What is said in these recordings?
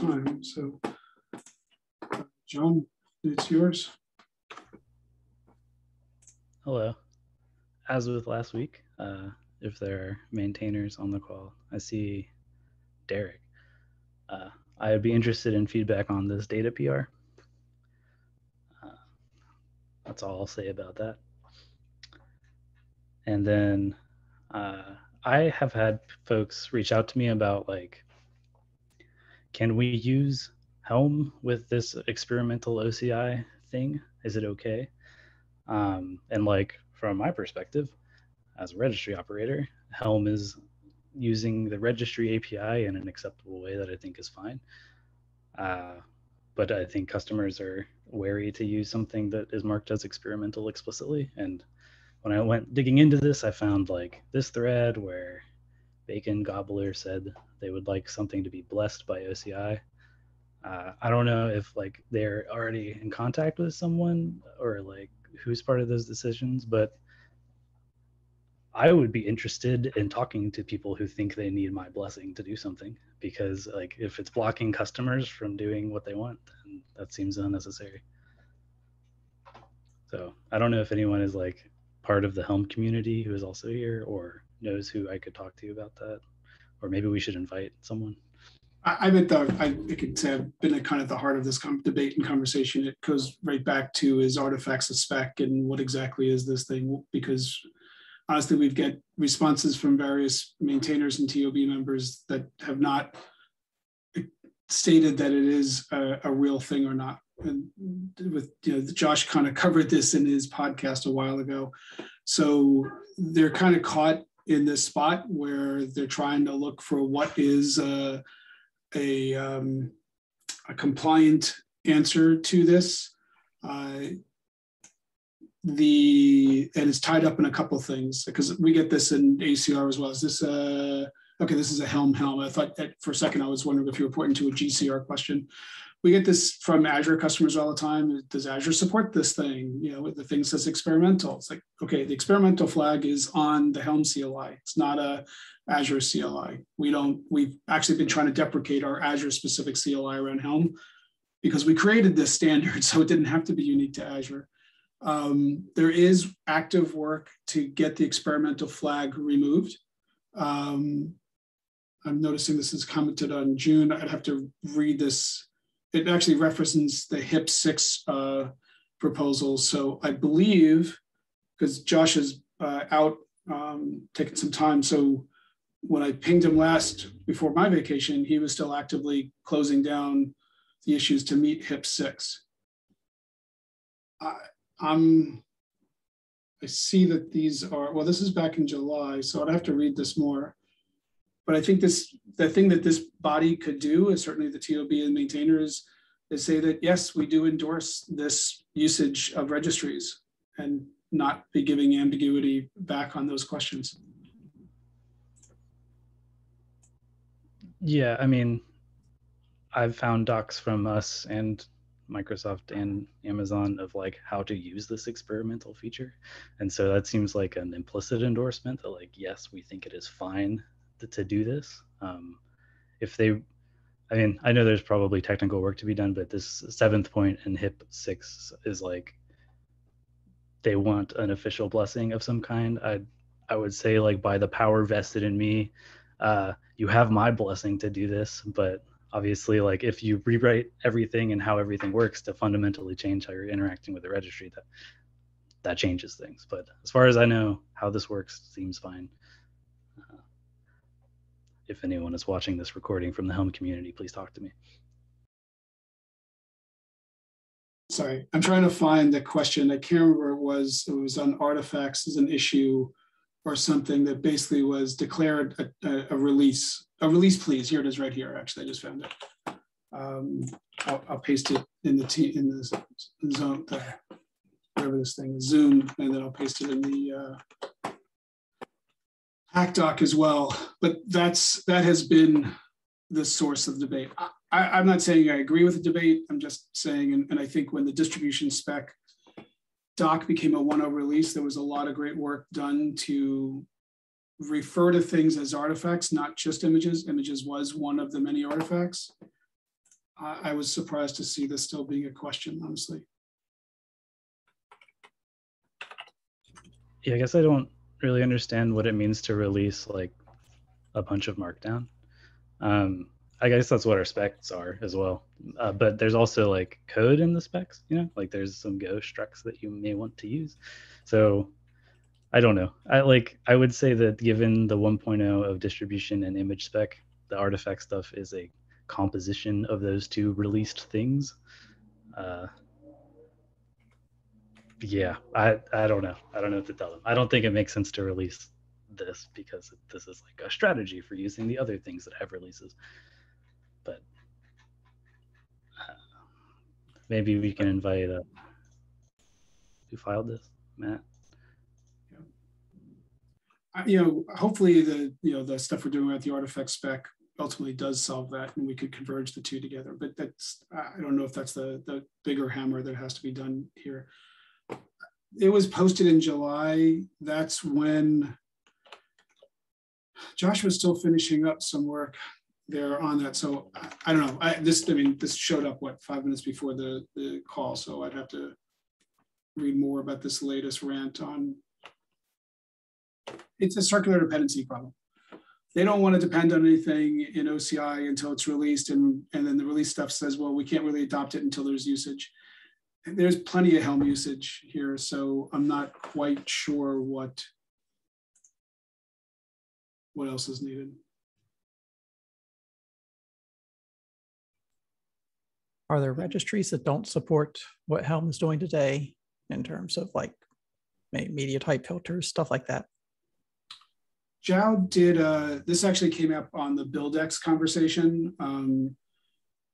time. So, John, it's yours. Hello. As with last week, uh, if there are maintainers on the call, I see Derek. Uh, I would be interested in feedback on this data PR. Uh, that's all I'll say about that. And then uh, I have had folks reach out to me about like, can we use Helm with this experimental OCI thing? Is it okay? Um, and like from my perspective, as a registry operator, Helm is using the registry API in an acceptable way that I think is fine. Uh, but I think customers are wary to use something that is marked as experimental explicitly. And when I went digging into this, I found like this thread where Bacon Gobbler said they would like something to be blessed by OCI. Uh, I don't know if like they're already in contact with someone or like who's part of those decisions, but I would be interested in talking to people who think they need my blessing to do something because like if it's blocking customers from doing what they want, then that seems unnecessary. So I don't know if anyone is like part of the Helm community who is also here or knows who I could talk to about that, or maybe we should invite someone. I, I the, I, I could say I've been at kind of the heart of this debate and conversation. It goes right back to is artifacts a spec and what exactly is this thing? Because honestly, we've get responses from various maintainers and TOB members that have not stated that it is a, a real thing or not. And with you know, Josh kind of covered this in his podcast a while ago. So they're kind of caught in this spot where they're trying to look for what is a, a, um, a compliant answer to this. Uh, the and it's tied up in a couple things because we get this in ACR as well. Is this a okay? This is a Helm Helm. I thought for a second I was wondering if you were pointing to a GCR question. We get this from Azure customers all the time. Does Azure support this thing? You know, the thing says experimental. It's like okay, the experimental flag is on the Helm CLI. It's not a Azure CLI. We don't. We've actually been trying to deprecate our Azure specific CLI around Helm because we created this standard so it didn't have to be unique to Azure. Um, there is active work to get the experimental flag removed. Um, I'm noticing this is commented on June. I'd have to read this. It actually references the HIP 6 uh, proposal. So I believe, because Josh is uh, out um, taking some time. So when I pinged him last before my vacation, he was still actively closing down the issues to meet HIP 6. I'm, I see that these are, well, this is back in July, so I'd have to read this more. But I think this, the thing that this body could do is certainly the TOB and maintainers is say that, yes, we do endorse this usage of registries and not be giving ambiguity back on those questions. Yeah, I mean, I've found docs from us and Microsoft and Amazon of like how to use this experimental feature. And so that seems like an implicit endorsement that like, yes, we think it is fine to, do this. Um, if they, I mean, I know there's probably technical work to be done, but this seventh point in HIP six is like, they want an official blessing of some kind. I, I would say like by the power vested in me, uh, you have my blessing to do this, but obviously like if you rewrite everything and how everything works to fundamentally change how you're interacting with the registry that that changes things but as far as i know how this works seems fine if anyone is watching this recording from the helm community please talk to me sorry i'm trying to find the question i can't remember it was it was on artifacts as an issue or something that basically was declared a, a, a release a release, please. Here it is right here. Actually, I just found it. Um, I'll, I'll, paste it in the t in the zone, the, whatever this thing is, Zoom, and then I'll paste it in the uh, hack doc as well. But that's that has been the source of the debate. I, am not saying I agree with the debate. I'm just saying, and, and I think when the distribution spec doc became a 1.0 release, there was a lot of great work done to refer to things as artifacts, not just images. Images was one of the many artifacts. I, I was surprised to see this still being a question, honestly. Yeah, I guess I don't really understand what it means to release like a bunch of Markdown. Um, I guess that's what our specs are as well. Uh, but there's also like code in the specs, you know, like there's some Go structs that you may want to use. So I don't know. I like I would say that given the 1.0 of distribution and image spec, the artifact stuff is a composition of those two released things. Uh, yeah, I I don't know. I don't know what to tell them. I don't think it makes sense to release this because this is like a strategy for using the other things that have releases. But uh, maybe we can invite uh, who filed this, Matt. Yeah. You know, hopefully the you know the stuff we're doing at the artifact spec ultimately does solve that, and we could converge the two together. But that's I don't know if that's the the bigger hammer that has to be done here. It was posted in July. That's when Josh was still finishing up some work there on that. So I, I don't know. I, this, I mean, this showed up what five minutes before the the call, so I'd have to read more about this latest rant on. It's a circular dependency problem. They don't want to depend on anything in OCI until it's released, and and then the release stuff says, well, we can't really adopt it until there's usage. There's plenty of Helm usage here, so I'm not quite sure what what else is needed. Are there registries that don't support what Helm is doing today in terms of like media type filters, stuff like that? Zhao did, uh, this actually came up on the BuildX conversation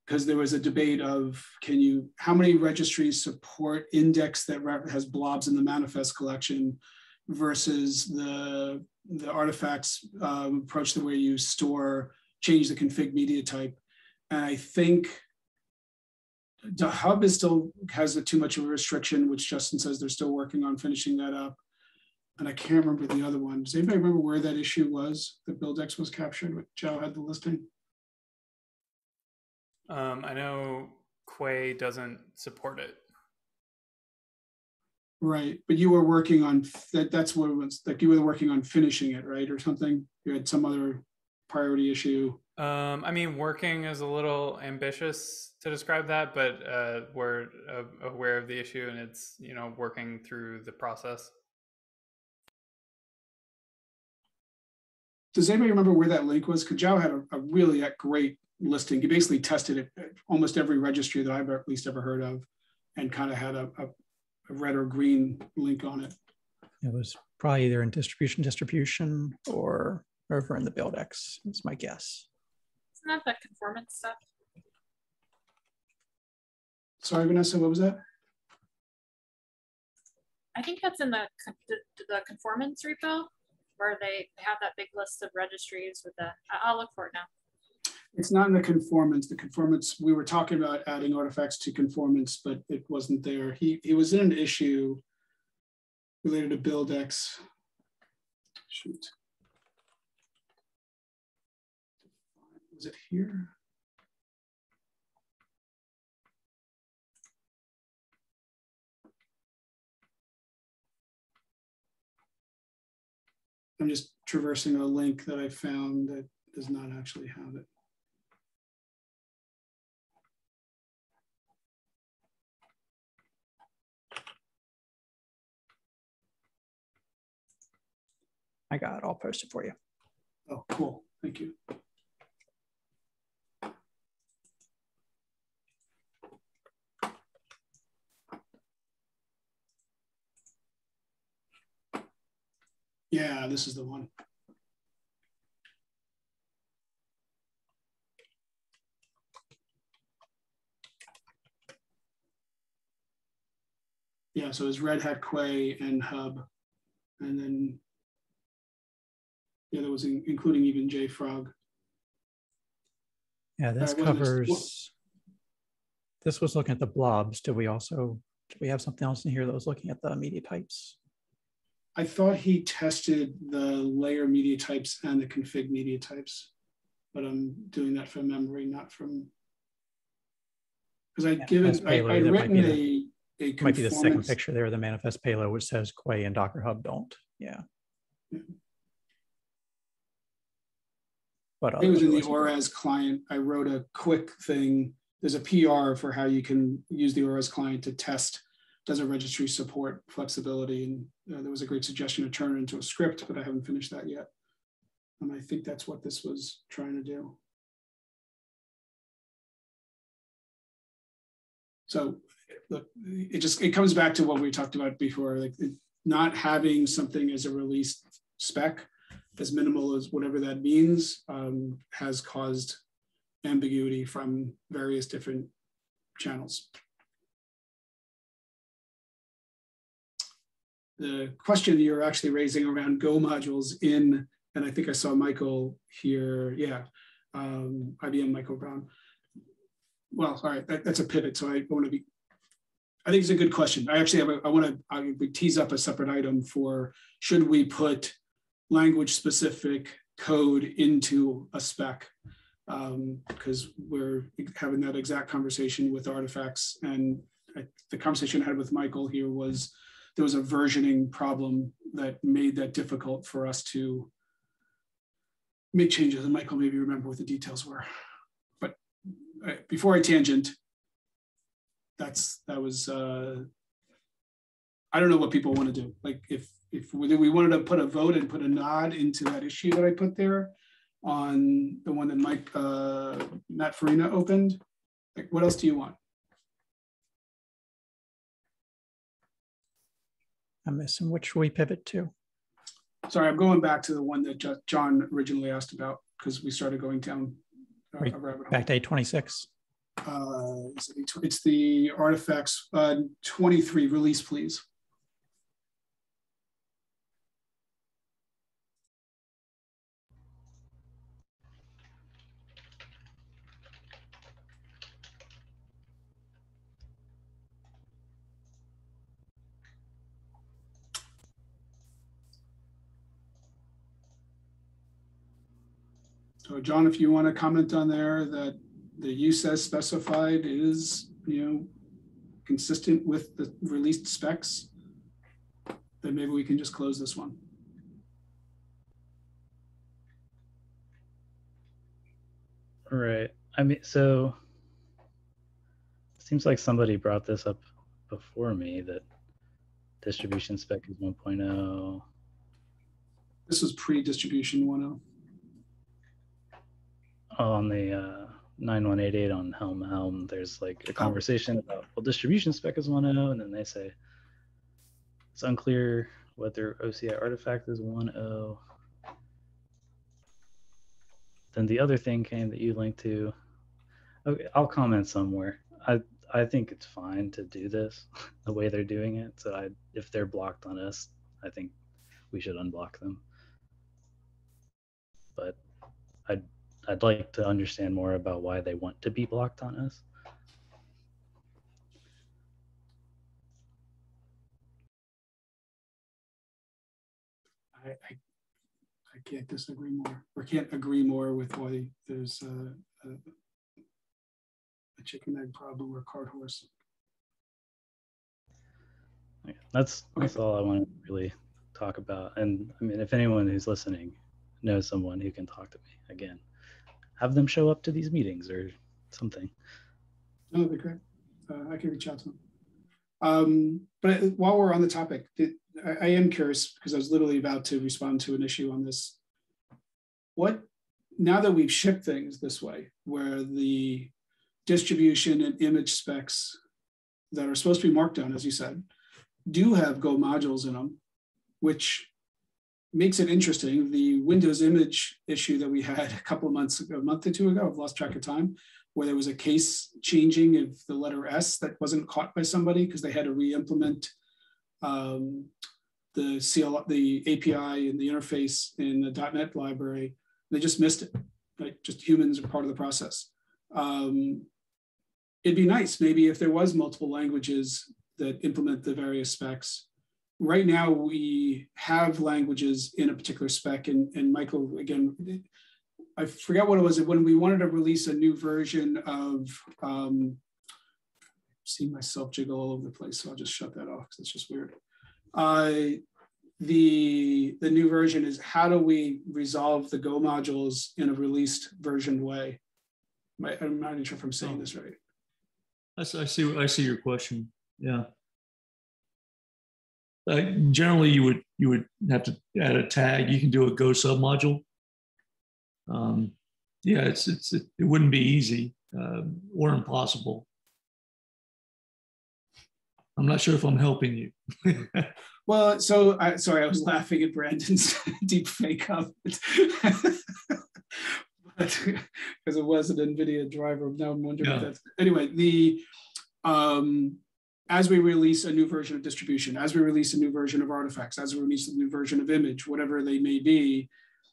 because there was a debate of can you, how many registries support index that has blobs in the manifest collection versus the the artifacts um, approach the way you store, change the config media type. And I think the hub is still has a too much of a restriction, which Justin says they're still working on finishing that up. And I can't remember the other one. Does anybody remember where that issue was that BuildX was captured? Joe had the listing? Um, I know Quay doesn't support it. Right, but you were working on that. That's what it was like. You were working on finishing it, right, or something. You had some other priority issue. Um, I mean, working is a little ambitious to describe that, but uh, we're uh, aware of the issue, and it's you know working through the process. Does anybody remember where that link was? Kajau had a, a really great listing. You basically tested it at almost every registry that I've at least ever heard of, and kind of had a, a a red or green link on it. It was probably either in distribution distribution or over in the BuildX, is my guess. Isn't that the conformance stuff? Sorry, Vanessa, what was that? I think that's in the, the, the conformance repo where they have that big list of registries with the, I'll look for it now. It's not in the conformance. The conformance, we were talking about adding artifacts to conformance, but it wasn't there. He, he was in an issue related to BuildX. Shoot. Was it here? I'm just traversing a link that I found that does not actually have it. I got it all posted for you. Oh, cool. Thank you. Yeah, this is the one. Yeah, so it's Red Hat Quay and Hub. And then yeah, that was in, including even JFrog. Yeah, this covers. This was looking at the blobs. Do we also do we have something else in here that was looking at the media types? I thought he tested the layer media types and the config media types, but I'm doing that from memory, not from. Because I'd Manifest given, I, payload, I'd that might written be a, a Might be the second picture there, the manifest payload, which says Quay and Docker Hub don't. Yeah. But It was in the ORAS client. I wrote a quick thing. There's a PR for how you can use the ORAS client to test, does a registry support flexibility? And uh, there was a great suggestion to turn it into a script, but I haven't finished that yet. And I think that's what this was trying to do. So look, it just, it comes back to what we talked about before, like it- not having something as a release spec as minimal as whatever that means, um, has caused ambiguity from various different channels. The question that you're actually raising around Go modules in, and I think I saw Michael here, yeah, um, IBM Michael Brown. Well, all right, that, that's a pivot, so I want to be, I think it's a good question. I actually have, a, I want to, I tease up a separate item for, should we put language specific code into a spec because we're having that exact conversation with artifacts. And I, the conversation I had with Michael here was there was a versioning problem that made that difficult for us to make changes. And Michael maybe remember what the details were. But uh, before I tangent that's that was uh, I don't know what people want to do. Like if if we, we wanted to put a vote and put a nod into that issue that I put there on the one that Mike, uh, Matt Farina opened, like what else do you want? I'm missing which should we pivot to? Sorry, I'm going back to the one that John originally asked about because we started going down uh, Right, a rabbit hole. Back to 826. Uh, it's the artifacts, uh, 23 release, please. John, if you want to comment on there that the use as specified is, you know, consistent with the released specs, then maybe we can just close this one. Right. I mean, so seems like somebody brought this up before me that distribution spec is 1.0. This was pre-distribution oh. 1.0. on the uh, 9188 on Helm Helm, there's like a conversation about, well, distribution spec is 1.0, and then they say it's unclear whether OCI artifact is 1.0. Then the other thing came that you linked to. Okay, I'll comment somewhere. I I think it's fine to do this the way they're doing it. So I, if they're blocked on us, I think we should unblock them. But I'd I'd like to understand more about why they want to be blocked on us. I, I, I can't disagree more, or can't agree more with why there's a, a, a chicken egg problem or cart horse. That's that's all I want to really talk about. And I mean, if anyone who's listening knows someone who can talk to me again, have them show up to these meetings or something. No, that'd be great. Uh, I can reach out to them. Um, but while we're on the topic, I, I am curious because I was literally about to respond to an issue on this. What now that we've shipped things this way, where the distribution and image specs that are supposed to be marked down, as you said, do have Go modules in them, which makes it interesting. The Windows image issue that we had a couple of months ago, a month or two ago, I've lost track of time, where there was a case changing of the letter S that wasn't caught by somebody because they had to re-implement um, the the API and the interface in the .NET library. They just missed it. Like just humans are part of the process. Um, it'd be nice maybe if there was multiple languages that implement the various specs. Right now we have languages in a particular spec, and, and Michael again I forget what it was when we wanted to release a new version of um, see myself jiggle all over the place, so I'll just shut that off because it's just weird. Uh, the the new version is how do we resolve the Go modules in a released version way? I'm not even sure if I'm saying this right. I see. I see, I see your question. Yeah. Uh, generally, you would you would have to add a tag. You can do a Go submodule. Um, yeah, it's it's it, it wouldn't be easy uh, or impossible. I'm not sure if I'm helping you. well, so I sorry, I was laughing at Brandon's deep fake up. because it was an NVIDIA driver. Now I'm wondering yeah. if that's anyway. The um, as we release a new version of distribution, as we release a new version of artifacts, as we release a new version of image, whatever they may be.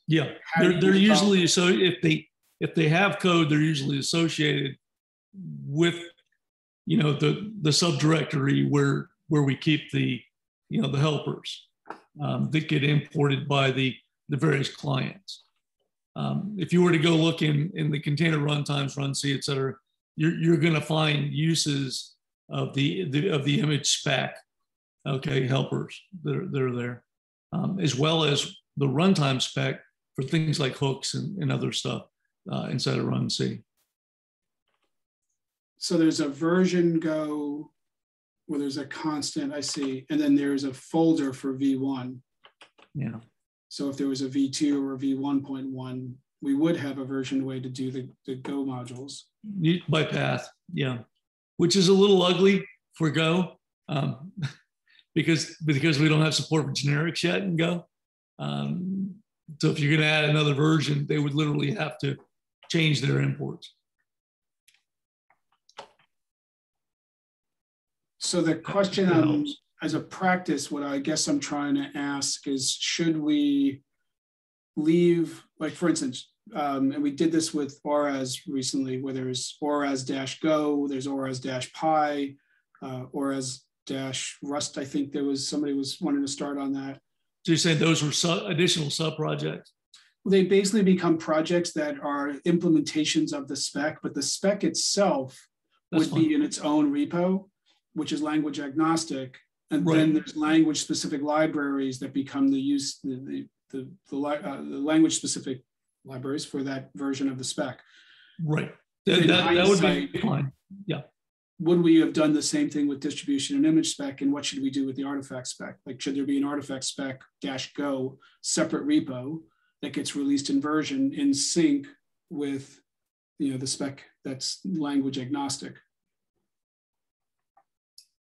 Yeah, they're, they're usually so if they if they have code, they're usually associated with you know the the subdirectory where where we keep the you know the helpers um, that get imported by the the various clients. Um, if you were to go look in, in the container runtimes, runc, et cetera, you're, you're going to find uses of the, the, of the image spec, okay, helpers that are, that are there, um, as well as the runtime spec for things like hooks and, and other stuff uh, inside of runc. So there's a version go where there's a constant, I see, and then there's a folder for V1. Yeah. So if there was a V2 or a V1.1, we would have a version way to do the, the Go modules. By path, yeah, which is a little ugly for Go um, because, because we don't have support for generics yet in Go. Um, so if you're going to add another version, they would literally have to change their imports. So the question um, as a practice, what I guess I'm trying to ask is should we leave, like for instance, um, and we did this with ORAS recently, where there's ORAS dash go, there's ORAS dash pi, uh, ORAS dash rust. I think there was somebody was wanting to start on that. So you said those were sub, additional sub projects? They basically become projects that are implementations of the spec, but the spec itself That's would fine. be in its own repo, which is language agnostic. And right. then there's language specific libraries that become the use, the, the, the, the, uh, the language specific libraries for that version of the spec. Right. That, that, that would be fine. Yeah. Would we have done the same thing with distribution and image spec? And what should we do with the artifact spec? Like, should there be an artifact spec dash go separate repo that gets released in version in sync with you know the spec that's language agnostic?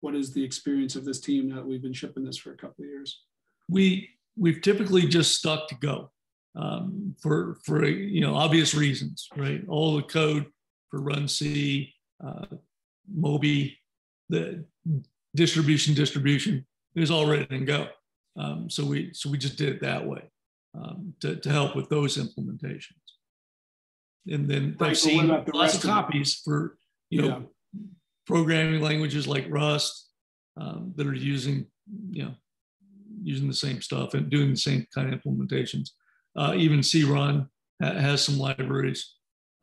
what is the experience of this team now that we've been shipping this for a couple of years? We we've typically just stuck to go um, for for you know obvious reasons, right? All the code for runc, uh, Moby, the distribution distribution is all ready and go. Um, so we so we just did it that way um, to, to help with those implementations. And then right, I've seen lots of copies for you know yeah programming languages like Rust um, that are using, you know, using the same stuff and doing the same kind of implementations. Uh, even CRUN ha has some libraries.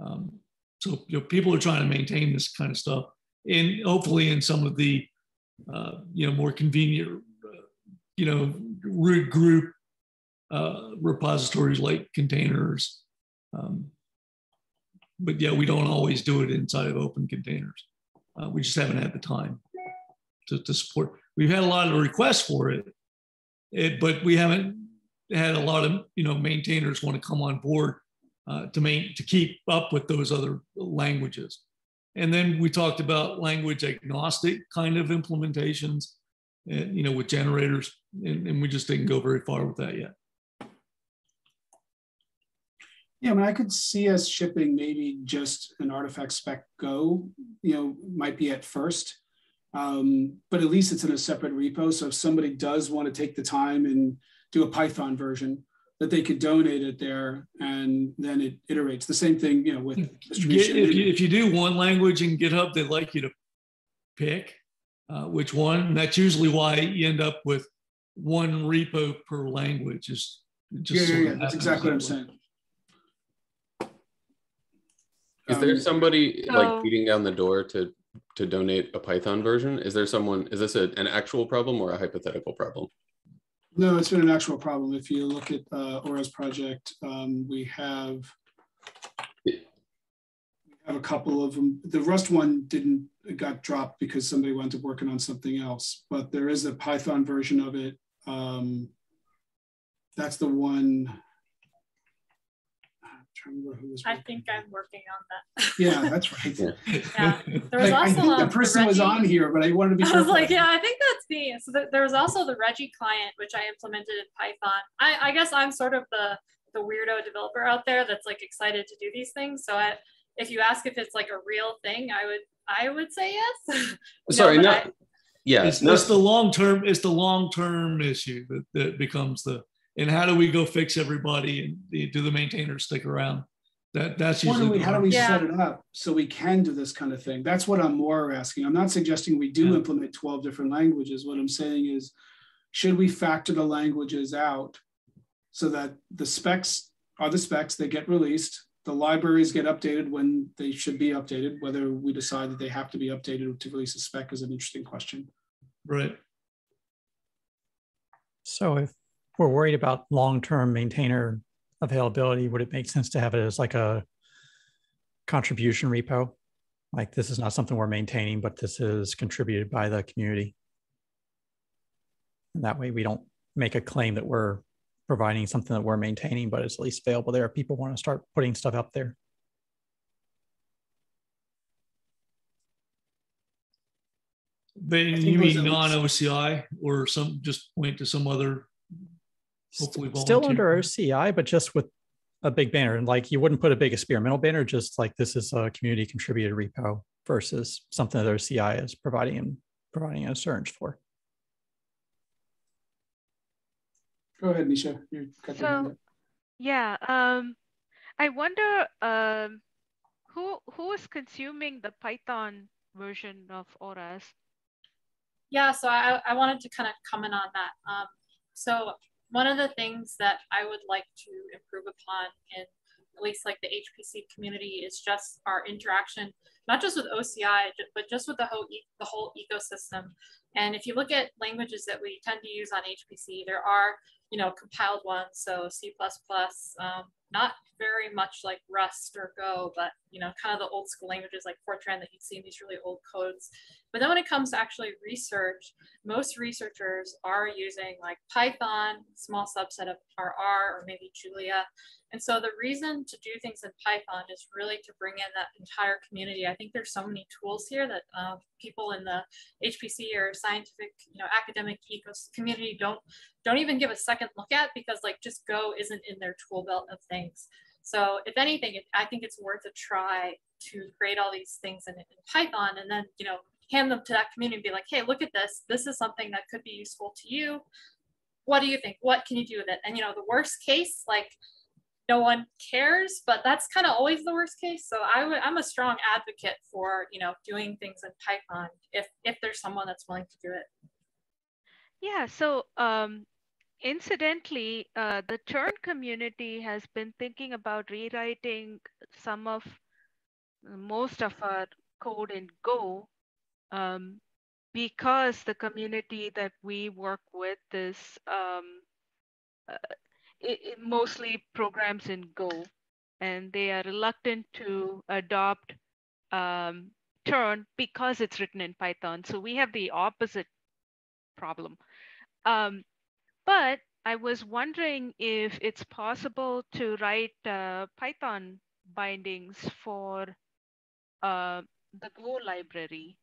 Um, so you know, people are trying to maintain this kind of stuff, and hopefully in some of the uh, you know more convenient, uh, you know, root group uh, repositories like containers. Um, but yeah, we don't always do it inside of open containers. Uh, we just haven't had the time to, to support. We've had a lot of requests for it, it, but we haven't had a lot of you know maintainers want to come on board uh, to main to keep up with those other languages. And then we talked about language agnostic kind of implementations, and, you know, with generators, and, and we just didn't go very far with that yet. Yeah, I mean, I could see us shipping maybe just an artifact spec go, you know, might be at first. Um, but at least it's in a separate repo. So if somebody does want to take the time and do a Python version, that they could donate it there and then it iterates. The same thing, you know, with distribution. If you, if you do one language in GitHub, they'd like you to pick uh, which one. And that's usually why you end up with one repo per language. Is just yeah, yeah, yeah. That's exactly what I'm saying. Is there um, somebody like beating down the door to to donate a Python version? Is there someone, is this a, an actual problem or a hypothetical problem? No, it's been an actual problem. If you look at uh, ORAS project, um, we have we have a couple of them. The Rust one didn't got dropped because somebody went up working on something else. But there is a Python version of it. Um, that's the one. I'm remember who was. I think on I'm working on that. Yeah, that's right. Yeah. Yeah. There was Like, I also think the person was Reggie- on here, but I wanted to be I sure. was like, yeah, I think that's me. So there, there was also the Reggie client, which I implemented in Python. I, I guess I'm sort of the the weirdo developer out there that's like excited to do these things. So I, if you ask if it's like a real thing, I would I would say yes. No, Sorry, no. I- yeah, It's, no, it's the long term. It's the long term issue that, that becomes the. And how do we go fix everybody and the, do the maintainers stick around? That that's How do usually we, how do we Yeah. set it up so we can do this kind of thing? That's what I'm more asking. I'm not suggesting we do Yeah. implement 12 different languages. What I'm saying is, should we factor the languages out so that the specs are the specs, they get released, the libraries get updated when they should be updated, whether we decide that they have to be updated to release a spec is an interesting question. right. So if we're worried about long-term maintainer availability, would it make sense to have it as like a contribution repo? Like this is not something we're maintaining, but this is contributed by the community. And that way we don't make a claim that we're providing something that we're maintaining, but it's at least available there. if People want to start putting stuff up there. But you those mean non OCI or some just point to some other. Hopefully Still under volunteer. OCI, but just with a big banner. And like you wouldn't put a big experimental banner, just like this is a community contributed repo versus something that OCI is providing and providing a surge for. Go ahead, Nisha. You got So- Yeah, um, I wonder um, who who is consuming the Python version of ORAS? Yeah, so I, I wanted to kind of comment on that. Um, so one of the things that I would like to improve upon in at least like the HPC community is just our interaction, not just with OCI, but just with the whole e- the whole ecosystem. And if you look at languages that we tend to use on HPC, there are you know compiled ones, so C++, um, not very much like Rust or Go, but you know kind of the old school languages like Fortran that you'd see in these really old codes. But then when it comes to actually research, most researchers are using like Python, small subset of R or maybe Julia. And so the reason to do things in Python is really to bring in that entire community. I think there's so many tools here that uh, people in the HPC or scientific, you know, academic ecos community don't don't even give a second look at because like just Go isn't in their tool belt of things. So if anything, I think it's worth a try to create all these things in, in Python and then, you know, hand them to that community and be like, hey, look at this. This is something that could be useful to you. What do you think? What can you do with it? And you know, the worst case, like no one cares, but that's kind of always the worst case. So I would I'm a strong advocate for, you know, doing things in Python if if there's someone that's willing to do it. Yeah, so um, incidentally, uh, the Tern community has been thinking about rewriting some of most of our code in Go um, because the community that we work with is um, uh, it, it mostly programs in Go, and they are reluctant to adopt um, Tern because it's written in Python. So we have the opposite problem. Um, but I was wondering if it's possible to write uh, Python bindings for uh, the Go library.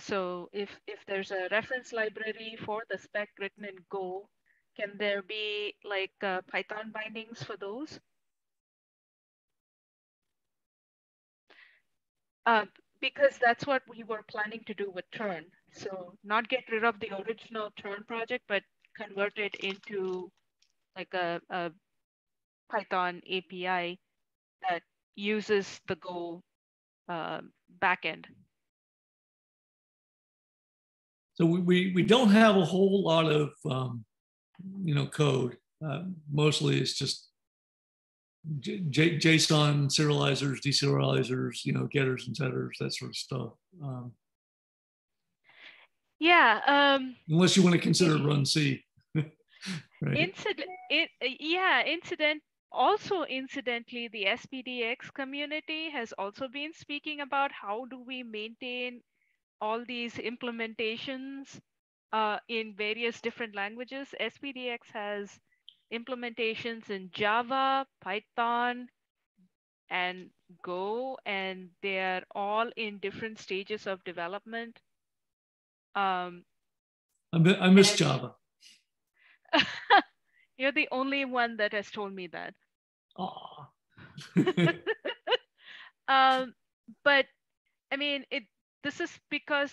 So if, if there's a reference library for the spec written in Go, can there be like uh, Python bindings for those? Uh, because that's what we were planning to do with Tern. So not get rid of the original Tern project, but convert it into like a, a Python API that uses the Go uh, backend. So we, we, we don't have a whole lot of, um, you know, code. Uh, mostly it's just J- J- JSON serializers, deserializers, you know, getters and setters, that sort of stuff. Um, Yeah. Um, unless you want to consider runc. right? incident. It, yeah. Incident. Also, incidentally, the SPDX community has also been speaking about how do we maintain all these implementations uh, in various different languages. SPDX has implementations in Java, Python, and Go, and they're all in different stages of development. Um, I, miss Java. you're the only one that has told me that. Um, but I mean, it. This is because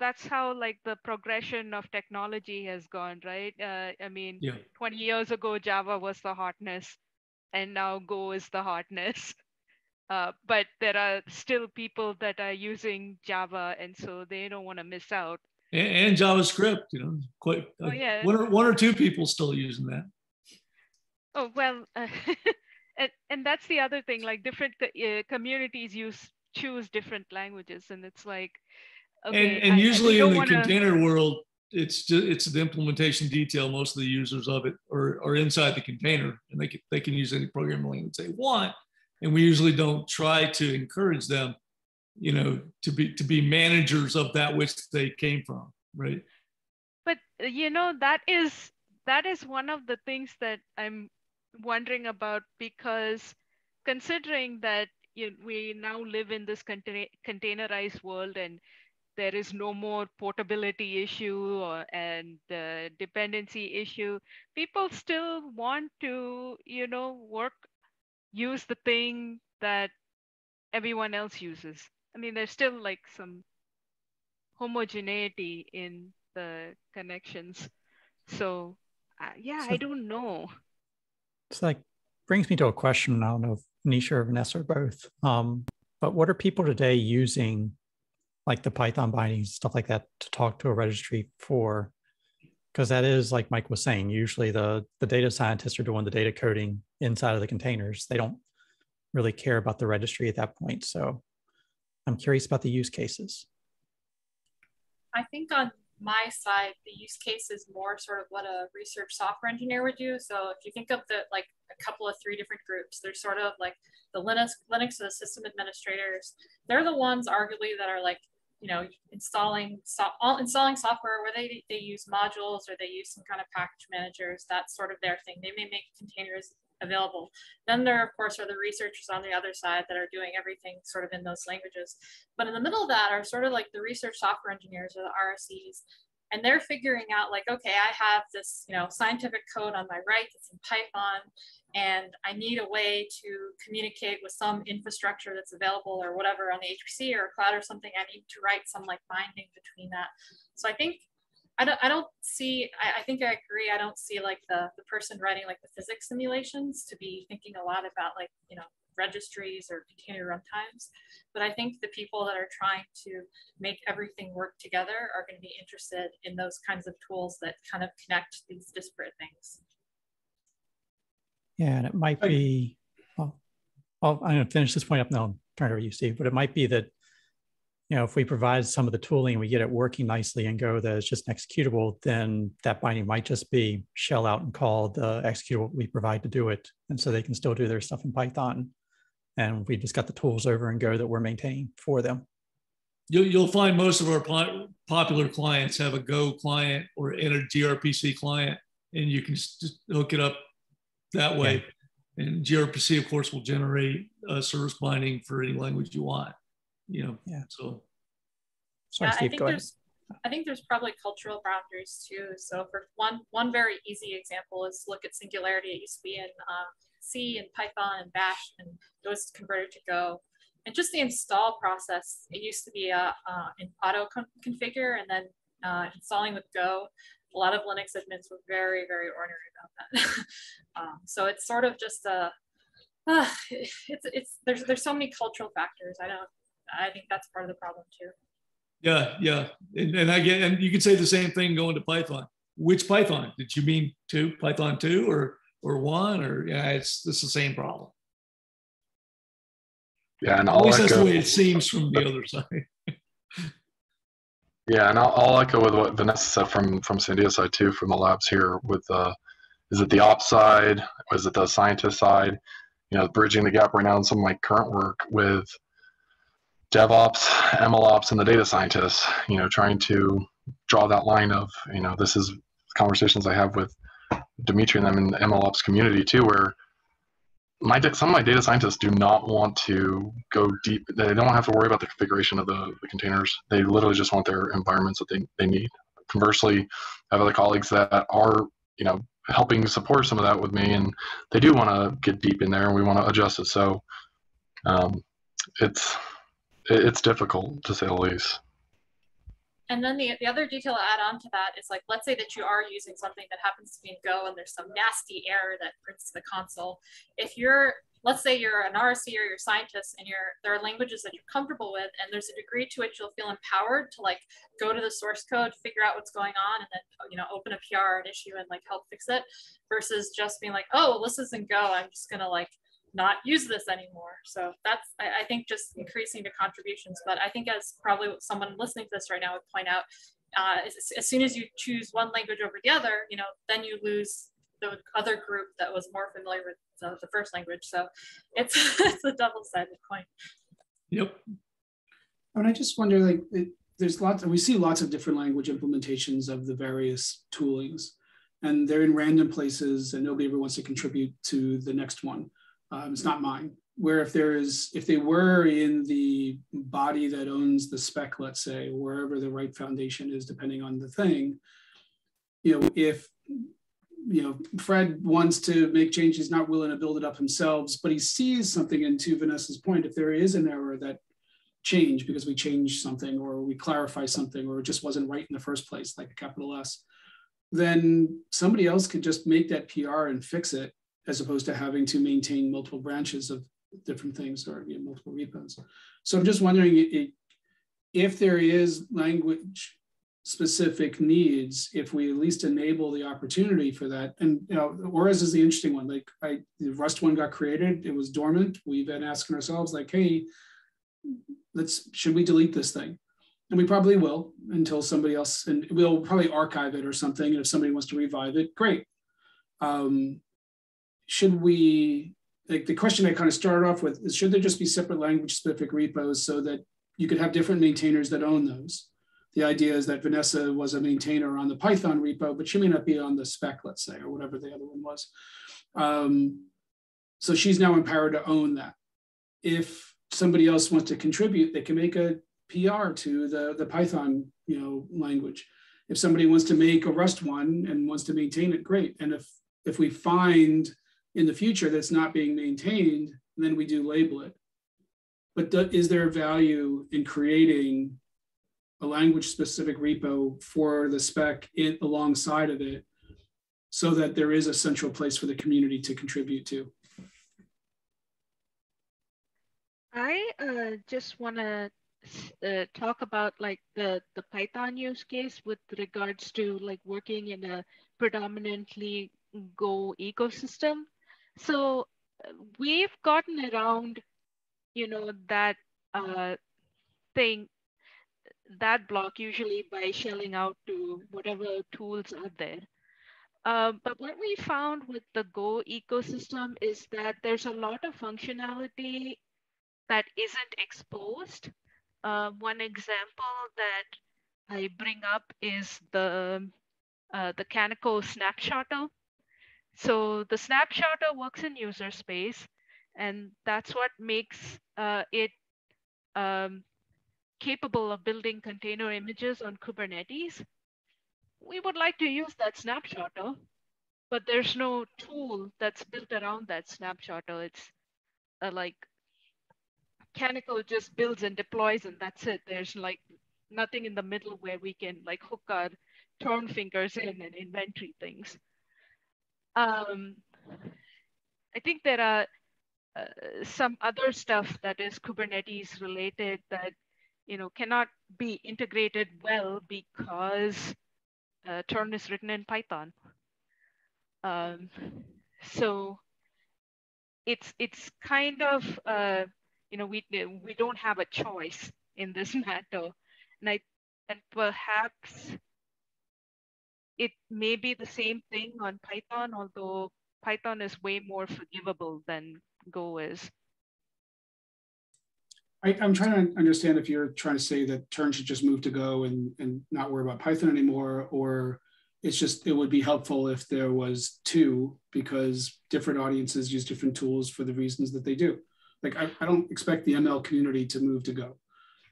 that's how like the progression of technology has gone, right? Uh, I mean, yeah. 20 years ago, Java was the hotness, and now Go is the hotness. Uh, but there are still people that are using Java, and so they don't want to miss out. And, and JavaScript, you know, quite Oh, yeah. one or one or two people still using that. Oh well, uh, and and that's the other thing. Like different uh, communities use choose different languages, and it's like, okay, and and I- I- usually don't in the wanna- container world, it's just it's the implementation detail. Most of the users of it are, are inside the container, and they can they can use any programming language they want. And we usually don't try to encourage them, you know, to be to be managers of that which they came from, right? but you know that is that is one of the things that i'm wondering about because considering that you, we now live in this contain- containerized world and there is no more portability issue or, and the dependency issue people still want to you know work use the thing that everyone else uses i mean there's still like some homogeneity in the connections. So, uh, yeah, I don't know. It's like brings me to a question. I don't know if Nisha or Vanessa or both. Um, but what are people today using, like the Python bindings, stuff like that, to talk to a registry for? Because that is like Mike was saying. Usually, the the data scientists are doing the data coding inside of the containers. They don't really care about the registry at that point. So, I'm curious about the use cases. I think on my side, the use case is more sort of what a research software engineer would do. So if you think of the like a couple of three different groups, there's sort of like the Linux, Linux, the system administrators. They're the ones arguably that are like, you know, installing so, all, installing software where they they use modules or they use some kind of package managers. That's sort of their thing. They may make containers available. Then there, of course, are the researchers on the other side that are doing everything sort of in those languages. But in the middle of that are sort of like the research software engineers or the RSEs. And they're figuring out like, okay, I have this, you know, scientific code on my right that's in Python, and I need a way to communicate with some infrastructure that's available or whatever on the HPC or cloud or something. I need to write some like binding between that. So I think I don't, I don't see, I, I think I agree. I don't see like the, the person writing like the physics simulations to be thinking a lot about like, you know, registries or container runtimes. But I think the people that are trying to make everything work together are going to be interested in those kinds of tools that kind of connect these disparate things. Yeah, and it might be. Well, I'll, I'm going to finish this point up now. and Turn it over to you, Steve. But it might be that, you know, if we provide some of the tooling and we get it working nicely and Go that is just executable, then that binding might just be shell out and call the executable we provide to do it, and so they can still do their stuff in Python. And we just got the tools over and Go that we're maintaining for them. You'll, you'll find most of our popular clients have a Go client or in a gRPC client, and you can just hook it up that way. And gRPC, of course, will generate a service binding for any language you want. You know, Yeah. so Sorry, yeah, I think Go ahead. there's I think there's probably cultural boundaries too. So for one one very easy example is look at Singularity. It used to be in um, C and Python and Bash, and it was converted to Go. And just the install process, it used to be a uh, an auto con- configure, and then uh, installing with Go. A lot of Linux admins were very very ornery about that. um, so it's sort of just a uh, it's it's there's there's so many cultural factors. I don't. I think that's part of the problem too. yeah, yeah. And, and I get, and you could say the same thing going to Python. Which Python? Did you mean two, Python two or, or one, or yeah, it's, it's the same problem. Yeah, and At I'll least that's the way it seems from the other side. Yeah, and I'll, I'll echo with what Vanessa said from from Sandia side too, from the labs here. With uh, is it the ops side? Is it the scientist side? You know, bridging the gap right now in some of my current work with DevOps, MLOps, and the data scientists. You know, trying to draw that line of you know this is conversations I have with Dimitri and them in the MLOps community too, where my some of my data scientists do not want to go deep. They don't have to worry about the configuration of the, the containers. They literally just want their environments that they, they need. Conversely, I have other colleagues that are, you know, helping support some of that with me, and they do want to get deep in there, and we want to adjust it. So, um, it's it's difficult to say the least. And then the, the other detail to add on to that is like, let's say that you are using something that happens to be in Go and there's some nasty error that prints to the console. If you're, let's say you're an RSE or you're a scientist and you're, there are languages that you're comfortable with and there's a degree to which you'll feel empowered to like go to the source code, figure out what's going on and then, you know, open a PR an issue and like help fix it versus just being like, oh, this isn't Go. I'm just going to like not use this anymore. So that's, I, I, think, just increasing the contributions. But I think, as probably someone listening to this right now would point out, uh, as, as, soon as you choose one language over the other, you know, then you lose the other group that was more familiar with the, the first language. So it's it's a double-sided coin. Yep. And I just wonder, like, it, there's lots. We see lots of different language implementations of the various toolings, and they're in random places, and nobody ever wants to contribute to the next one. Um, it's not mine. Where if there is, if they were in the body that owns the spec, let's say, wherever the right foundation is, depending on the thing, you know, if you know Fred wants to make changes, not willing to build it up himself, but he sees something. And to Vanessa's point, if there is an error that change because we change something or we clarify something or it just wasn't right in the first place, like a capital S, then somebody else could just make that PR and fix it as opposed to having to maintain multiple branches of different things or you know, multiple repos. So I'm just wondering if there is language specific needs, if we at least enable the opportunity for that. And you know, ORAS is the interesting one. Like I, the Rust one got created, it was dormant. We've been asking ourselves like, hey, let's should we delete this thing? And we probably will until somebody else, and we'll probably archive it or something. And if somebody wants to revive it, great. Um, should we, like the question I kind of started off with is should there just be separate language specific repos so that you could have different maintainers that own those? The idea is that Vanessa was a maintainer on the Python repo, but she may not be on the spec, let's say, or whatever the other one was. Um, so she's now empowered to own that. If somebody else wants to contribute, they can make a PR to the, the Python you know, language. If somebody wants to make a Rust one and wants to maintain it, great. And if if we find in the future that's not being maintained, then we do label it. But do, is there value in creating a language specific repo for the spec in, alongside of it so that there is a central place for the community to contribute to? I uh, just want to uh, talk about like the the Python use case with regards to like working in a predominantly Go ecosystem. So we've gotten around, you know, that uh, thing, that block usually by shelling out to whatever tools are there. Uh, but what we found with the Go ecosystem is that there's a lot of functionality that isn't exposed. Uh, one example that I bring up is the uh, the Kaniko snapshotter. So the snapshotter works in user space, and that's what makes uh, it um, capable of building container images on Kubernetes. We would like to use that snapshotter, but there's no tool that's built around that snapshotter. It's uh, like Kaniko just builds and deploys, and that's it. There's like nothing in the middle where we can like hook our turn fingers in and inventory things. Um, I think there are uh, some other stuff that is Kubernetes related that you know cannot be integrated well because uh, Tern is written in Python. Um, so it's it's kind of uh, you know we we don't have a choice in this matter, and I and perhaps it may be the same thing on Python, although Python is way more forgivable than Go is. I, am trying to understand if you're trying to say that Tern should just move to Go and, and not worry about Python anymore, or it's just it would be helpful if there was two because different audiences use different tools for the reasons that they do. Like I, I don't expect the ML community to move to Go.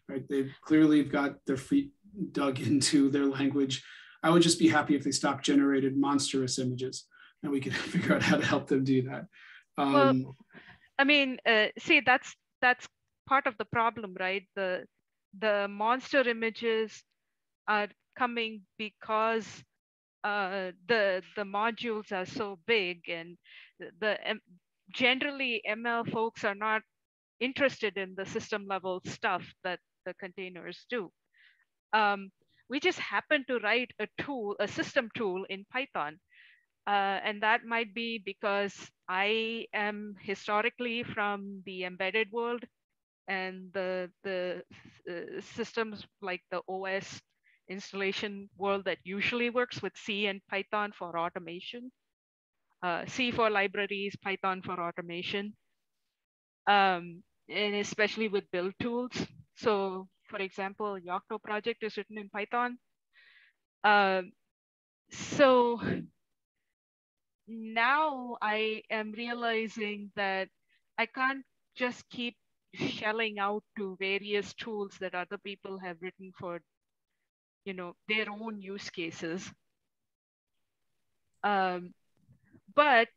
Right? They've clearly got their feet dug into their language. I would just be happy if they stopped generated monstrous images and we could figure out how to help them do that. Um, well, I mean, uh, see, that's that's part of the problem, right? The the monster images are coming because uh, the the modules are so big, and the, the um, generally ML folks are not interested in the system level stuff that the containers do. Um, we just happen to write a tool, a system tool in Python uh, and that might be because I am historically from the embedded world and the, the uh, systems like the OS installation world that usually works with C and Python for automation. Uh, C for libraries, Python for automation, um, and especially with build tools. So for example, Yocto project is written in Python. Uh, so now I am realizing that I can't just keep shelling out to various tools that other people have written for, you know, their own use cases. Um, but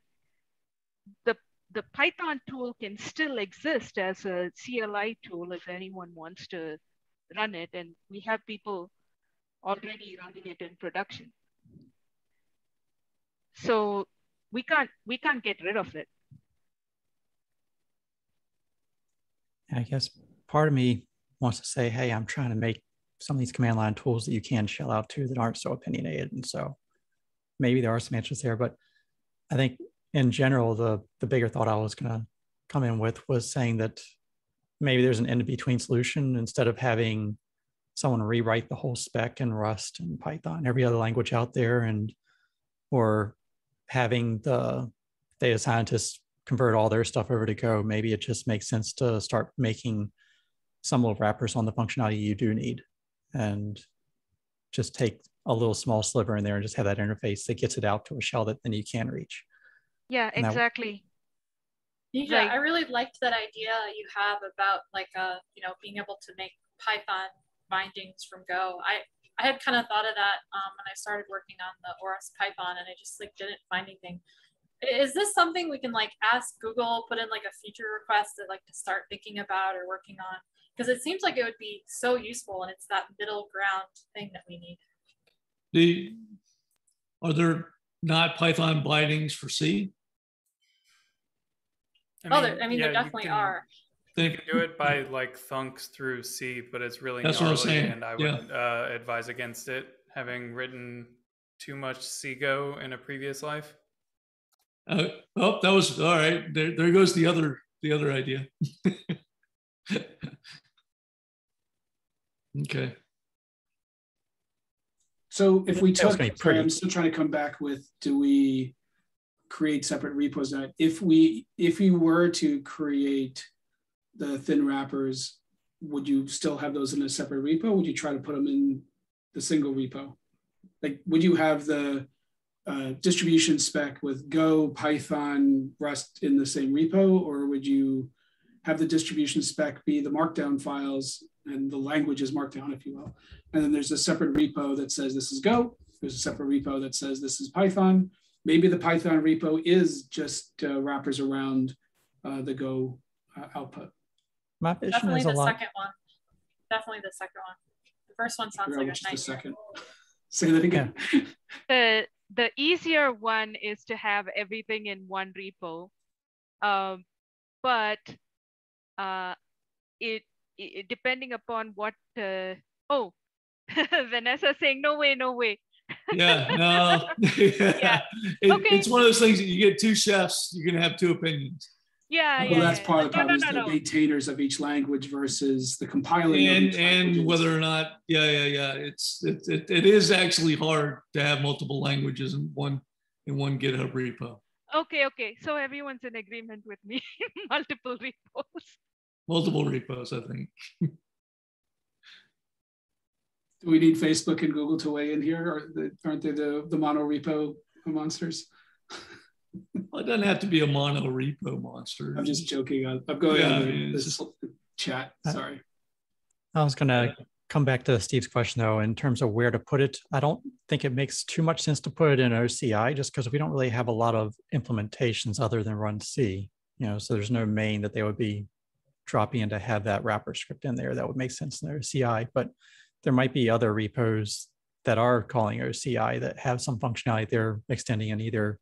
the the Python tool can still exist as a CLI tool if anyone wants to run it, and we have people already running it in production. So we can't we can't get rid of it i guess part of me wants to say hey i'm trying to make some of these command line tools that you can shell out to that aren't so opinionated and so maybe there are some answers there but i think in general the the bigger thought i was going to come in with was saying that maybe there's an in between solution instead of having someone rewrite the whole spec in rust and python every other language out there and or having the data scientists convert all their stuff over to Go, maybe it just makes sense to start making some little wrappers on the functionality you do need and just take a little small sliver in there and just have that interface that gets it out to a shell that then you can reach. Yeah, and exactly. Yeah, like, I really liked that idea you have about like uh, you know, being able to make Python bindings from Go. I I had kind of thought of that um, when I started working on the ORAS Python and I just like didn't find anything. Is this something we can like ask Google, put in like a feature request that like to start thinking about or working on? Because it seems like it would be so useful and it's that middle ground thing that we need. The, are there not Python bindings for C? I mean, oh, I mean, yeah, there definitely can, are can do it by like thunks through C, but it's really That's gnarly, and I would yeah. uh, advise against it. Having written too much CGO in a previous life. Uh, oh, that was all right. There, there goes the other, the other idea. okay. So if we took, I'm still trying to come back with, do we create separate repos? That if we, if you were to create the thin wrappers, would you still have those in a separate repo? Would you try to put them in the single repo? Like, would you have the uh, distribution spec with Go, Python, Rust in the same repo, or would you have the distribution spec be the markdown files and the language is markdown, if you will? And then there's a separate repo that says this is Go. There's a separate repo that says this is Python. Maybe the Python repo is just uh, wrappers around uh, the Go uh, output. My vision Definitely is the a lot. second one. Definitely the second one. The first one sounds like a nightmare. The second. Say that again. the the easier one is to have everything in one repo, um, but uh, it, it depending upon what. Uh, oh, Vanessa saying no way, no way. Yeah, no. yeah. It, okay. It's one of those things that you get two chefs, you're gonna have two opinions. Yeah, well, yeah. that's yeah. part of the No, problem no, is no, the no. maintainers of each language versus the compiling. and each and whether or not yeah yeah yeah it's it, it, it is actually hard to have multiple languages in one in one github repo Okay, okay. So everyone's in agreement with me. Multiple repos. multiple repos i think Do we need Facebook and Google to weigh in here, or aren't they the the mono repo monsters? well, it doesn't have to be a mono repo monster I'm just joking. I'm, I'm going Yeah, on I mean, the, it's this chat. Uh, Sorry. I was going to come back to Steve's question though, in terms of where to put it. I don't think it makes too much sense to put it in OCI just because we don't really have a lot of implementations other than runc. You know, so there's no main that they would be dropping in to have that wrapper script in there that would make sense in OCI. But there might be other repos that are calling OCI that have some functionality they're extending and either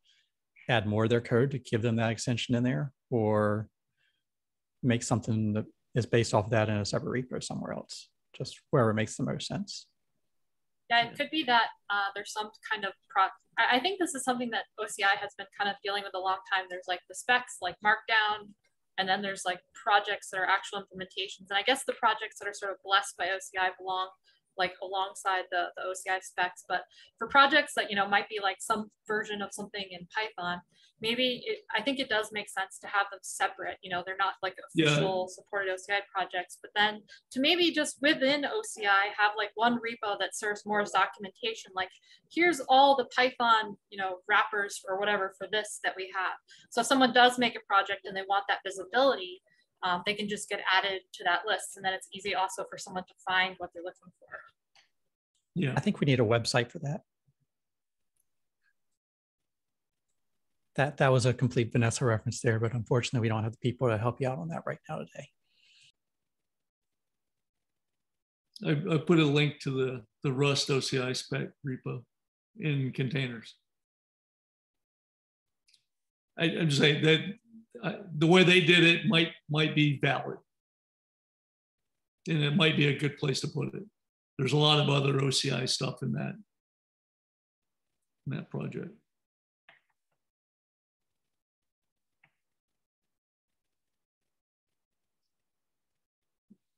add more of their code to give them that extension in there or make something that is based off of that in a separate repo somewhere else, just wherever makes the most sense. Yeah, it could be that uh, there's some kind of pro. I think this is something that OCI has been kind of dealing with a long time. There's like the specs, like Markdown, and then there's like projects that are actual implementations. And I guess the projects that are sort of blessed by OCI belong like alongside the, the OCI specs. But for projects that, you know, might be like some version of something in Python, maybe it, I think it does make sense to have them separate. You know, they're not like Yeah. official supported OCI projects, but then to maybe just within OCI have like one repo that serves more as documentation. Like here's all the Python, you know, wrappers or whatever for this that we have. So if someone does make a project and they want that visibility, um, they can just get added to that list. And then it's easy also for someone to find what they're looking for. yeah I think we need a website for that. That that was a complete Vanessa reference there, but unfortunately we don't have the people to help you out on that right now today. I, I put a link to the the rust oci spec repo in containers I, i'm just saying that uh, the way they did it might might be valid. And it might be a good place to put it. There's a lot of other oci stuff in that in that project.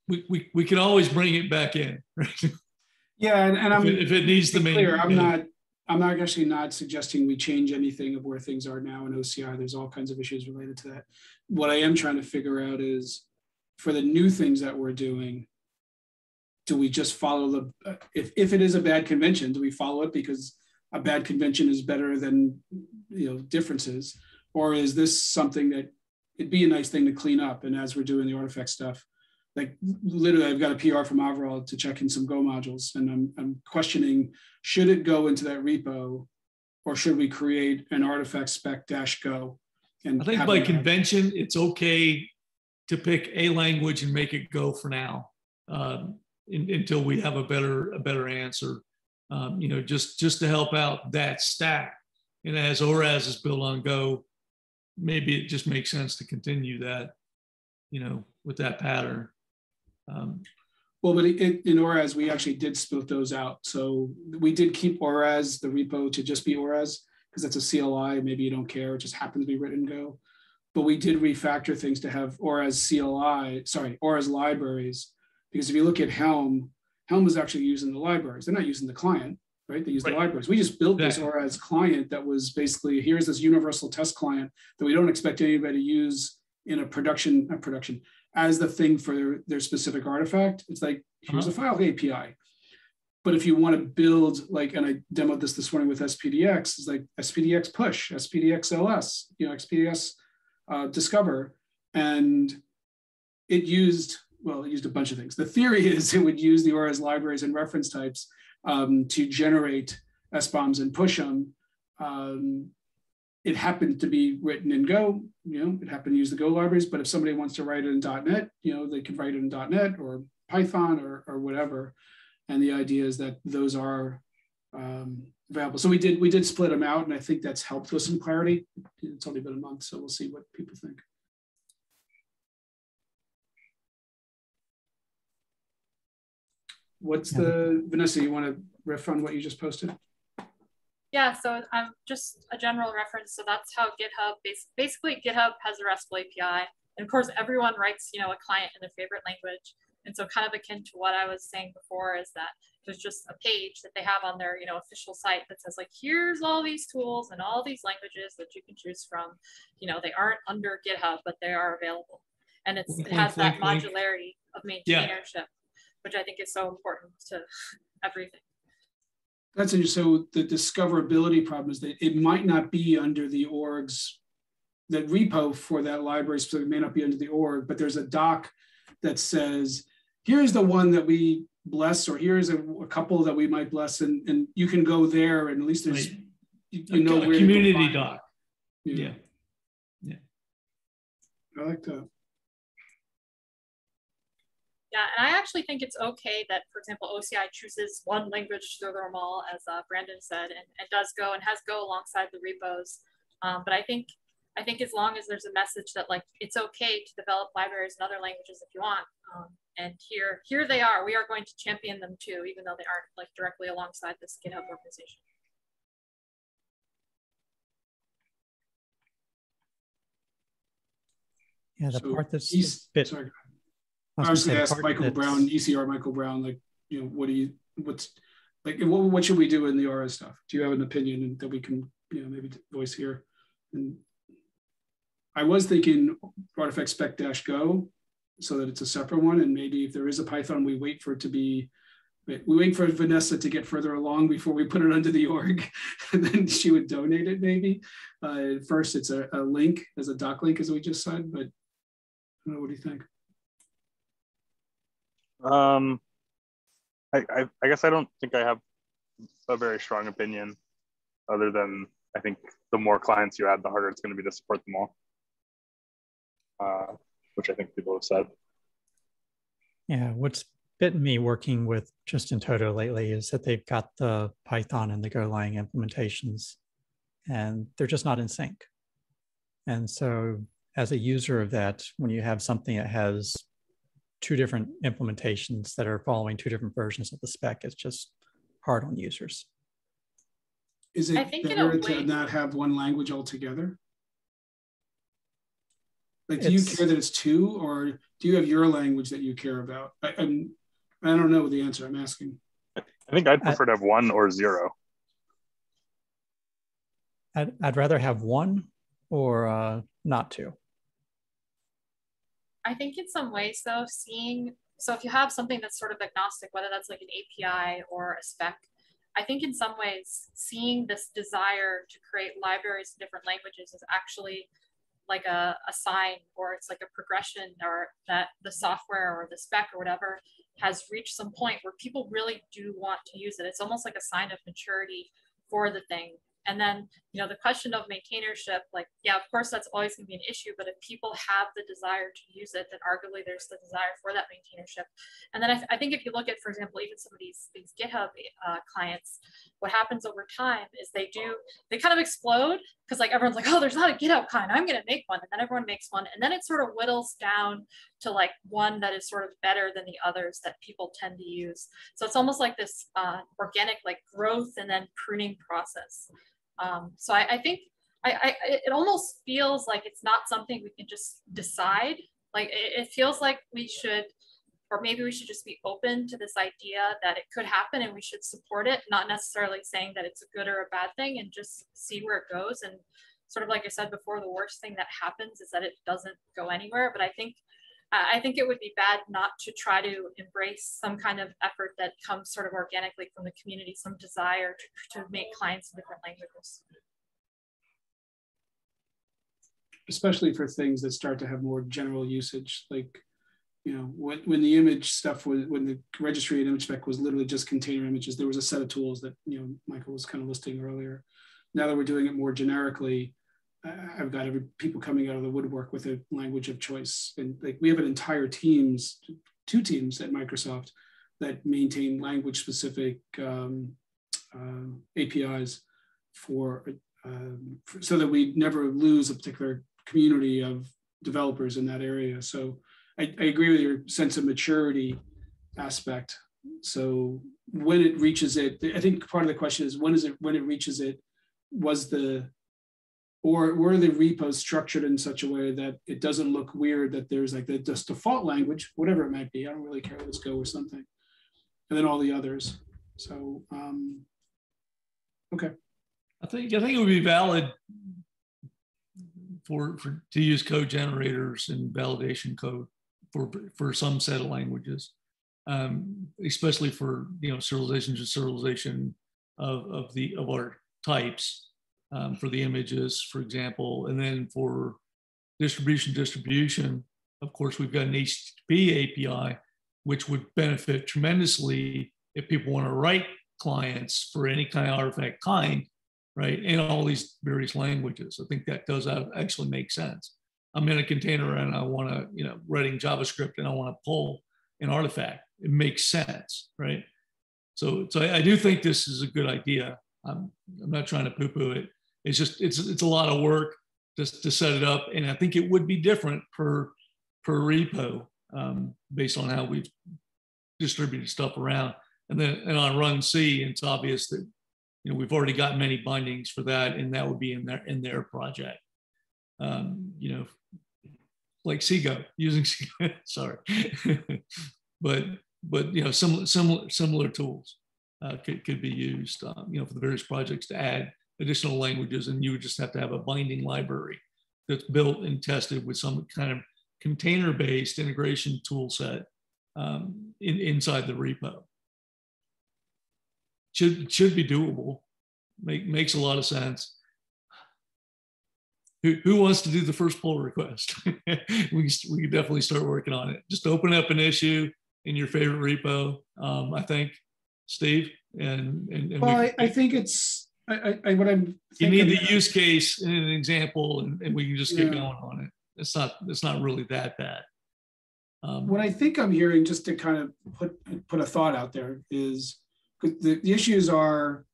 We, we, we can always bring it back in right? Yeah, and, and I'm if, it, if it needs to be clear, I'm not, I'm not actually not suggesting we change anything of where things are now in OCI. There's all kinds of issues related to that. What I am trying to figure out is for the new things that we're doing, do we just follow the, if, if it is a bad convention, do we follow it because a bad convention is better than, you know, differences? Or is this something that it'd be a nice thing to clean up? And as we're doing the artifact stuff, like literally I've got a PR from Avril to check in some Go modules and I'm, I'm questioning, should it go into that repo or should we create an artifact spec dash go? And I think by convention, it's okay to pick a language and make it go for now um, in, until we have a better a better answer. Um, you know, just just to help out that stack. And as ORAS is built on Go, maybe it just makes sense to continue that. You know, with that pattern. Um, Well, but it, in ORAS, we actually did split those out. So we did keep ORAS, the repo to just be ORAS, because that's a CLI. Maybe you don't care. It just happens to be written in Go. But we did refactor things to have ORAS CLI, sorry, ORAS libraries. Because if you look at Helm, Helm is actually using the libraries. They're not using the client, right? They use the libraries. We just built this. ORAS client that was basically, here's this universal test client that we don't expect anybody to use in a production, a production, as the thing for their, specific artifact. It's like, here's a file API. But if you want to build like, and I demoed this this morning with SPDX, it's like SPDX push, SPDX LS, you know, SPDX uh, discover, and it used well, it used a bunch of things. The theory is it would use the ORAS libraries and reference types um, to generate SBOMs and push them. Um, it happened to be written in Go, you know, it happened to use the Go libraries, but if somebody wants to write it in .NET, you know, they could write it in .NET or Python or, or whatever. And the idea is that those are um, available. So we did we did split them out, and I think that's helped with some clarity. It's only been a month, so we'll see what people think. What's the Vanessa? You want to riff on what you just posted? Yeah, so I'm just a general reference. So that's how GitHub, basically GitHub has a RESTful API. And of course, everyone writes, you know, a client in their favorite language. And so kind of akin to what I was saying before is that there's just a page that they have on their, you know, official site that says like, here's all these tools and all these languages that you can choose from. You know, they aren't under GitHub, but they are available. And it has that modularity of maintainership, yeah. which I think is so important to everything. That's interesting. So the discoverability problem is that it might not be under the orgs, that repo for that library specific may not be under the org, but there's a doc that says, here's the one that we bless, or here's a, a couple that we might bless, and, and you can go there, and at least there's, right. you, you, know, a, community doc. Yeah. yeah. I like that. Yeah, and I actually think it's okay that, for example, OCI chooses one language to them all, as uh, Brandon said, and, and does go and has go alongside the repos. Um, but I think I think as long as there's a message that like it's okay to develop libraries in other languages if you want, um, and here here they are, we are going to champion them too, even though they aren't like directly alongside this GitHub organization. Yeah, the so part that's he's, bit, sorry. I was, going to ask Michael Brown, ECR Michael Brown, like, you know, what do you, what's, like, what, what should we do in the RS stuff? Do you have an opinion that we can, you know, maybe voice here? And I was thinking artifact spec dash go so that it's a separate one. And maybe if there is a Python, we wait for it to be, we wait for Vanessa to get further along before we put it under the org. and then she would donate it maybe. Uh, first, it's a, a link as a doc link, as we just said, but I don't know, what do you think? Um, I, I, I guess I don't think I have a very strong opinion other than I think the more clients you add, the harder it's going to be to support them all, uh, which I think people have said. Yeah, what's bitten me working with just in-toto lately is that they've got the Python and the Golang implementations, and they're just not in sync. And so, as a user of that, when you have something that has two different implementations that are following two different versions of the spec is just hard on users. Is it better to not have one language altogether? Like, do you care that it's two, or do you have your language that you care about? I, I'm, I don't know what the answer. I'm asking. I think I'd prefer I, to have one or zero. I'd, I'd rather have one or uh, not two. I think in some ways though, seeing, so if you have something that's sort of agnostic, whether that's like an API or a spec, I think in some ways, seeing this desire to create libraries in different languages is actually like a, a sign or it's like a progression or that the software or the spec or whatever has reached some point where people really do want to use it. It's almost like a sign of maturity for the thing. And then, you know, the question of maintainership, like, yeah, of course, that's always going to be an issue. But if people have the desire to use it, then arguably there's the desire for that maintainership. And then I, I think if you look at, for example, even some of these these GitHub uh, clients, what happens over time is they do they kind of explode because like everyone's like, oh, there's not a GitHub client, I'm going to make one, and then everyone makes one, and then it sort of whittles down to like one that is sort of better than the others that people tend to use. So it's almost like this uh, organic like growth and then pruning process. Um, so I, I think I, I, it almost feels like it's not something we can just decide. Like it, it feels like we should, or maybe we should just be open to this idea that it could happen and we should support it, not necessarily saying that it's a good or a bad thing and just see where it goes. And sort of like I said before, the worst thing that happens is that it doesn't go anywhere. But I think I think it would be bad not to try to embrace some kind of effort that comes sort of organically from the community, some desire to, to make clients in different languages. Especially for things that start to have more general usage, like, you know, when, when the image stuff was, when the registry and image spec was literally just container images, there was a set of tools that, you know, Michael was kind of listing earlier. Now that we're doing it more generically, I've got every people coming out of the woodwork with a language of choice, and like we have an entire teams, two teams at Microsoft that maintain language specific um, uh, APIs for, um, for, so that we never lose a particular community of developers in that area. So I, I agree with your sense of maturity aspect. So when it reaches it, I think part of the question is when is it when it reaches it? Was the or were the repos structured in such a way that it doesn't look weird that there's like the just default language, whatever it might be. I don't really care. Let's go with something, and then all the others. So um, okay. I think I think it would be valid for, for to use code generators and validation code for for some set of languages, um, especially for you know serialization to serialization of, of the of our types um, for the images, for example, and then for distribution distribution. Of course, we've got an HTTP API, which would benefit tremendously if people want to write clients for any kind of artifact kind right? In all these various languages. I think that does actually make sense. I'm in a container and I want to, you know, writing JavaScript and I want to pull an artifact. It makes sense, right? So, so I, I do think this is a good idea. I'm, I'm not trying to poo-poo it. It's just it's it's a lot of work just to set it up, and I think it would be different per per repo um, based on how we've distributed stuff around. And then and on runc, it's obvious that you know, we've already got many bindings for that, and that would be in their in their project. Um, you know, like CGO using CGO, sorry, but but you know, similar similar similar tools uh, could could be used, um, you know, for the various projects to add additional languages, and you would just have to have a binding library that's built and tested with some kind of container-based integration tool set um, in, inside the repo should should be doable. Make, makes a lot of sense. Who, who wants to do the first pull request? we, we could definitely start working on it. Just open up an issue in your favorite repo. Um, I think, Steve, and and, and well, we, I, I, think it's I, I what I'm. You need the use case and an example, and, and we can just get going on it. It's not it's not really that bad. Um, what I think I'm hearing, just to kind of put put a thought out there, is the, the issues are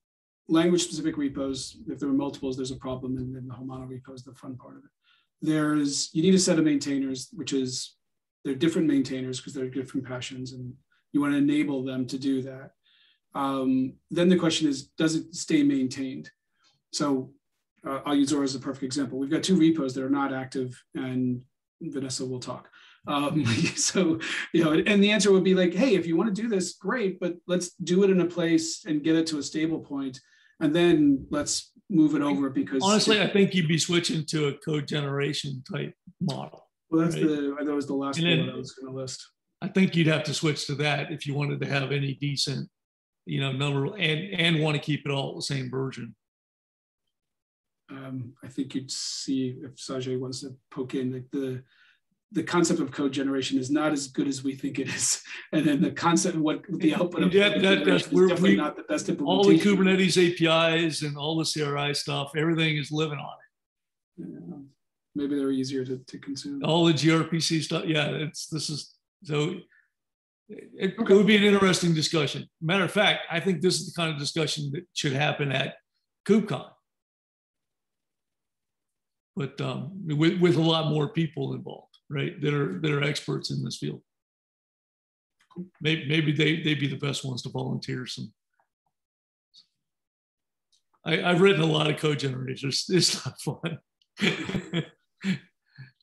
language specific repos. If there are multiples, there's a problem, and then the whole mono repo is the fun part of it. There's you need a set of maintainers, which is they're different maintainers because they're different passions, and you want to enable them to do that. Um, then the question is, does it stay maintained? So uh, I'll use ORAS as a perfect example. We've got two repos that are not active, and Vanessa will talk. Um, so, you know, and the answer would be like, hey, if you want to do this, great, but let's do it in a place and get it to a stable point, and then let's move it over because honestly, I think you'd be switching to a code generation type model. Well, that's right? the that was the last one I was going to list. I think you'd have to switch to that if you wanted to have any decent, you know, number and and want to keep it all the same version. Um, I think you'd see if Sajay wants to poke in like the the concept of code generation is not as good as we think it is. And then the concept, what the output of yeah, that, that's is definitely we, not the best All the Kubernetes APIs and all the CRI stuff, everything is living on it. Yeah. Maybe they're easier to, to consume. All the gRPC stuff. Yeah, it's this is so it, okay. it would be an interesting discussion. Matter of fact, I think this is the kind of discussion that should happen at KubeCon. But um, with, with a lot more people involved right, that are that are experts in this field. Maybe, maybe they they'd be the best ones to volunteer some. I, I've written a lot of code generators. It's not fun.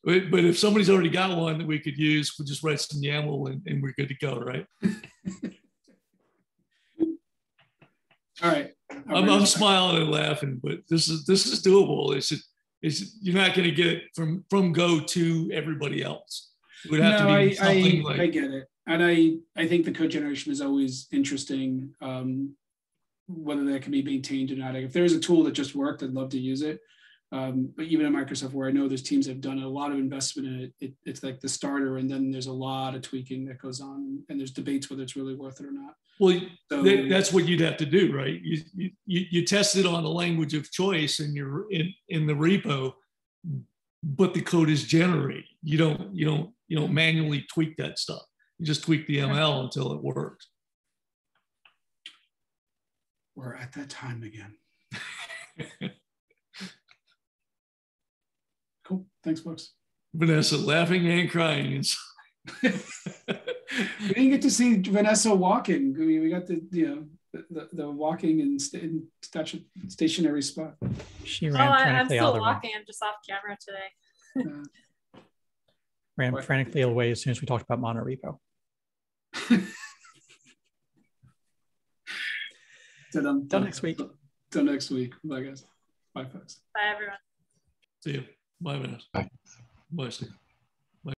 but, but if somebody's already got one that we could use, we'll just write some YAML and, and we're good to go, right? All right. I'm, I'm, smiling and laughing, but this is this is doable. It's is you're not going to get it from from Go to everybody else. It would have no, to be something I, like. I get it, and I I think the code generation is always interesting. Um, whether that can be maintained or not. If there's a tool that just worked, I'd love to use it. Um, but even at Microsoft, where I know there's teams that have done a lot of investment in it, it, it's like the starter, and then there's a lot of tweaking that goes on, and there's debates whether it's really worth it or not. Well, so, that, that's what you'd have to do, right? You, you you test it on the language of choice in your in in the repo, but the code is generated. You don't you don't you don't manually tweak that stuff. You just tweak the YAML until it works. We're at that time again. Cool. Thanks, folks. Vanessa laughing and crying. we didn't get to see Vanessa walking. We, we got the you know the, the, walking in, st- stationary spot. She ran oh, frantically I'm still walking. I'm just off camera today. uh, ran what? frantically away as soon as we talked about monorepo. Till next week. Till next week. Bye, guys. Bye, folks. Bye, everyone. See you. Bye, Vanessa. Bye. Bye, Steve.